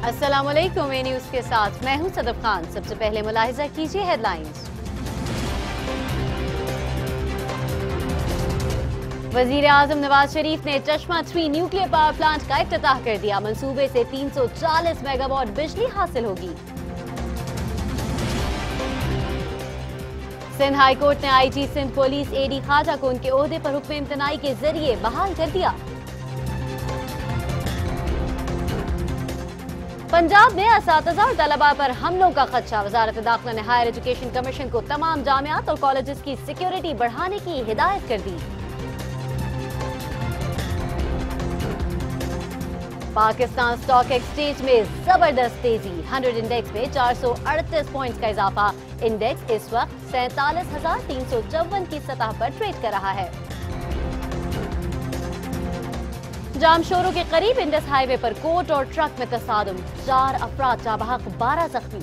अस्सलाम वालेकुम ए न्यूज़ के साथ मैं हूँ सदब खान। सबसे पहले मुलाहिजा कीजिए हेडलाइंस। वज़ीर आज़म नवाज़ शरीफ ने चश्मा थ्री न्यूक्लियर पावर प्लांट का इफ्तः कर दिया। मंसूबे से 340 मेगावाट बिजली हासिल होगी। सिंध हाईकोर्ट ने IG Sindh police AD Khawaja को उनके ओहदे पर हुक्म इम्तनाई के ज़रिए बहाल कर दिया। पंजाब में इस तलबा पर हमलों का खदशा। वजारत दाखिला ने हायर एजुकेशन कमीशन को तमाम जामियात और कॉलेजेस की सिक्योरिटी बढ़ाने की हिदायत कर दी। पाकिस्तान स्टॉक एक्सचेंज में ज़बरदस्त तेज़ी। 100 इंडेक्स में 438 पॉइंट्स का इजाफा। इंडेक्स इस वक्त सैतालीस हज़ार तीन सौ चौवन की सतह पर ट्रेड कर रहा है। जामशोरों के करीब इंडस हाईवे पर कोट और ट्रक में तसादम चार अफराद जाबहक बारह जख्मी।